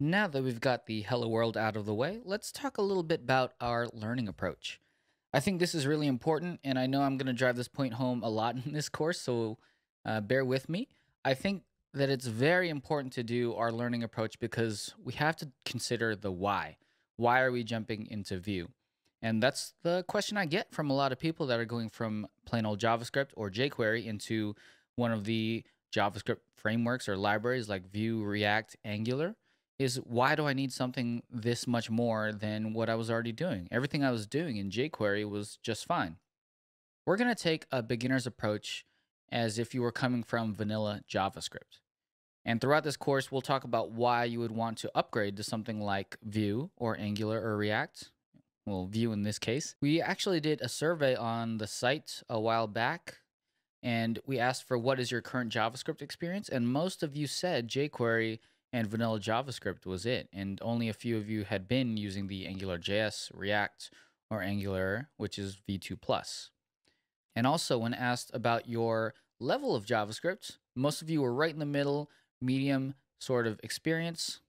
Now that we've got the hello world out of the way, let's talk a little bit about our learning approach. I think this is really important, and I know I'm going to drive this point home a lot in this course, so uh, bear with me. I think that it's very important to do our learning approach because we have to consider the why. Why are we jumping into Vue? And that's the question I get from a lot of people that are going from plain old JavaScript or jQuery into one of the JavaScript frameworks or libraries like Vue, React, Angular is why do I need something this much more than what I was already doing? Everything I was doing in jQuery was just fine. We're going to take a beginner's approach as if you were coming from vanilla JavaScript. And throughout this course, we'll talk about why you would want to upgrade to something like Vue or Angular or React. Well, Vue in this case. We actually did a survey on the site a while back and we asked for what is your current JavaScript experience. And most of you said jQuery and vanilla JavaScript was it. And only a few of you had been using the Angular JS, React, or Angular, which is V2+. And also, when asked about your level of JavaScript, most of you were right in the middle, medium sort of experience.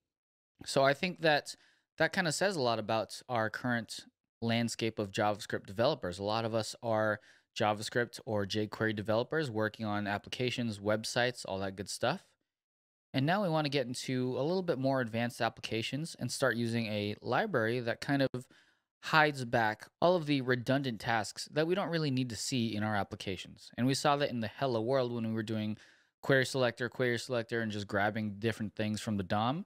So I think that that kind of says a lot about our current landscape of JavaScript developers. A lot of us are JavaScript or jQuery developers working on applications, websites, all that good stuff. And now we want to get into a little bit more advanced applications and start using a library that kind of hides back all of the redundant tasks that we don't really need to see in our applications. And we saw that in the hello world when we were doing query selector, query selector, and just grabbing different things from the DOM.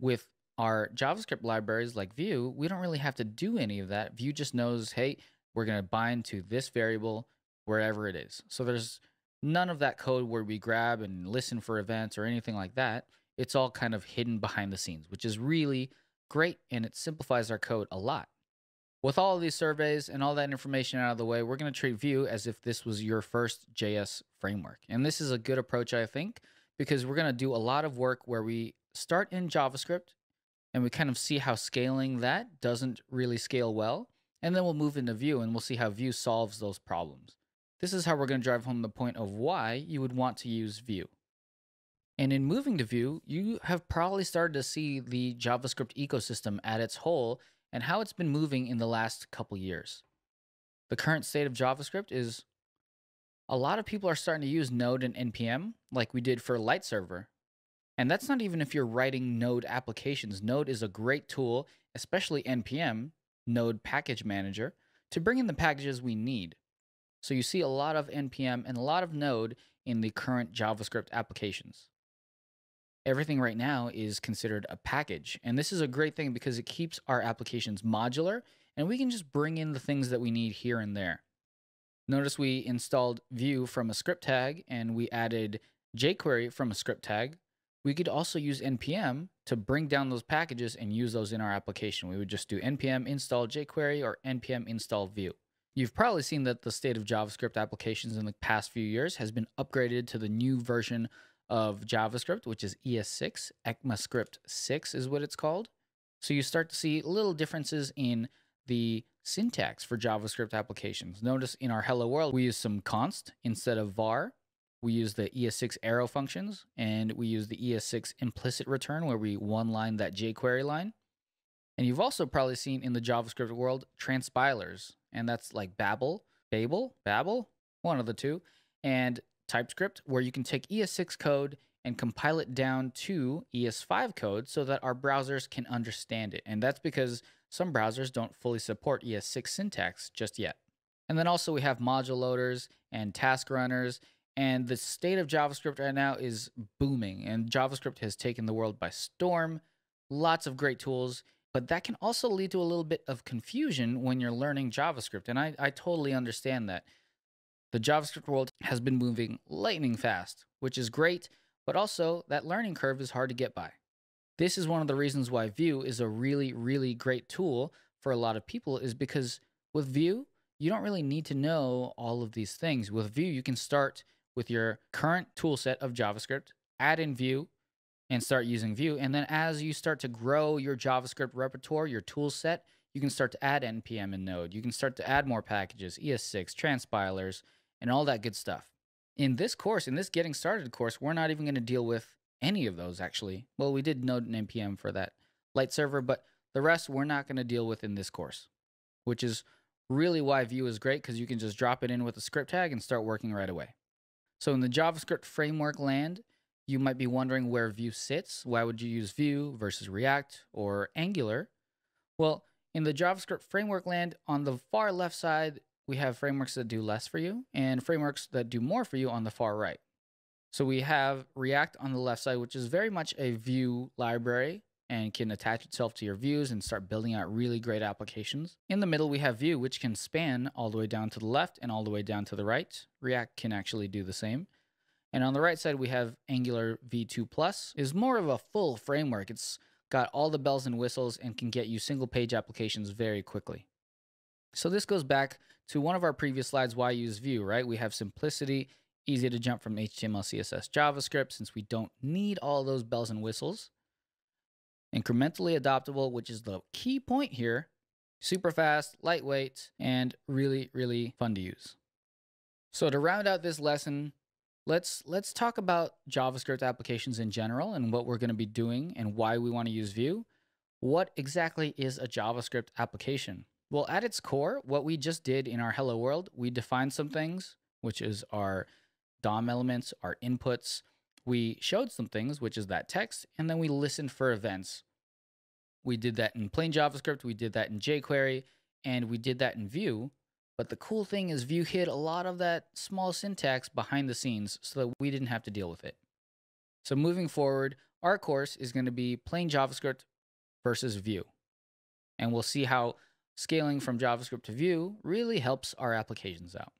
With our JavaScript libraries like Vue, we don't really have to do any of that. Vue just knows, hey, we're going to bind to this variable wherever it is. So there's none of that code where we grab and listen for events or anything like that. It's all kind of hidden behind the scenes, which is really great and it simplifies our code a lot. With all of these surveys and all that information out of the way, we're going to treat Vue as if this was your first JS framework. And this is a good approach, I think, because we're going to do a lot of work where we start in JavaScript and we kind of see how scaling that doesn't really scale well. And then we'll move into Vue and we'll see how Vue solves those problems. This is how we're going to drive home the point of why you would want to use Vue. And in moving to Vue, you have probably started to see the JavaScript ecosystem at its whole and how it's been moving in the last couple years. The current state of JavaScript is a lot of people are starting to use Node and NPM like we did for lite-server. And that's not even if you're writing Node applications. Node is a great tool, especially NPM, Node Package Manager, to bring in the packages we need. So you see a lot of NPM and a lot of Node in the current JavaScript applications. Everything right now is considered a package. And this is a great thing because it keeps our applications modular and we can just bring in the things that we need here and there. Notice we installed Vue from a script tag and we added jQuery from a script tag. We could also use NPM to bring down those packages and use those in our application. We would just do npm install jQuery or npm install Vue. You've probably seen that the state of JavaScript applications in the past few years has been upgraded to the new version of JavaScript, which is ES6. ECMAScript 6 is what it's called. So you start to see little differences in the syntax for JavaScript applications. Notice in our hello world, we use some const instead of var. We use the ES6 arrow functions, and we use the ES6 implicit return where we one line that jQuery line. And you've also probably seen in the JavaScript world transpilers, and that's like Babel, Babel, Babel, one of the two, and TypeScript, where you can take ES6 code and compile it down to ES5 code so that our browsers can understand it. And that's because some browsers don't fully support ES6 syntax just yet. And then also we have module loaders and task runners. And the state of JavaScript right now is booming, and JavaScript has taken the world by storm. Lots of great tools, but that can also lead to a little bit of confusion when you're learning JavaScript. And I, I totally understand that. The JavaScript world has been moving lightning fast, which is great, but also that learning curve is hard to get by. This is one of the reasons why Vue is a really, really great tool for a lot of people, is because with Vue, you don't really need to know all of these things. With Vue, you can start with your current tool set of JavaScript, add in Vue, and start using Vue. And then as you start to grow your JavaScript repertoire, your tool set, you can start to add NPM and Node. You can start to add more packages, ES6, transpilers, and all that good stuff. In this course, in this getting started course, we're not even going to deal with any of those actually. Well, we did Node and NPM for that lite-server, but the rest we're not going to deal with in this course, which is really why Vue is great because you can just drop it in with a script tag and start working right away. So in the JavaScript framework land, you might be wondering where Vue sits. Why would you use Vue versus React or Angular? Well, in the JavaScript framework land, on the far left side, we have frameworks that do less for you and frameworks that do more for you on the far right. So we have React on the left side, which is very much a view library and can attach itself to your views and start building out really great applications. In the middle, we have Vue, which can span all the way down to the left and all the way down to the right. React can actually do the same. And on the right side, we have Angular V2 Plus, is more of a full framework. It's got all the bells and whistles and can get you single page applications very quickly. So this goes back to one of our previous slides, why use Vue, right? We have simplicity, easy to jump from HTML, CSS, JavaScript, since we don't need all those bells and whistles incrementally adoptable, which is the key point here, super fast, lightweight, and really, really fun to use. So to round out this lesson, let's let's talk about JavaScript applications in general and what we're going to be doing and why we want to use Vue. What exactly is a JavaScript application? Well, at its core, what we just did in our hello world, we defined some things, which is our DOM elements, our inputs, we showed some things, which is that text, and then we listened for events. We did that in plain JavaScript, we did that in jQuery, and we did that in Vue. But the cool thing is Vue hid a lot of that small syntax behind the scenes so that we didn't have to deal with it. So moving forward, our course is going to be plain JavaScript versus Vue. And we'll see how scaling from JavaScript to Vue really helps our applications out.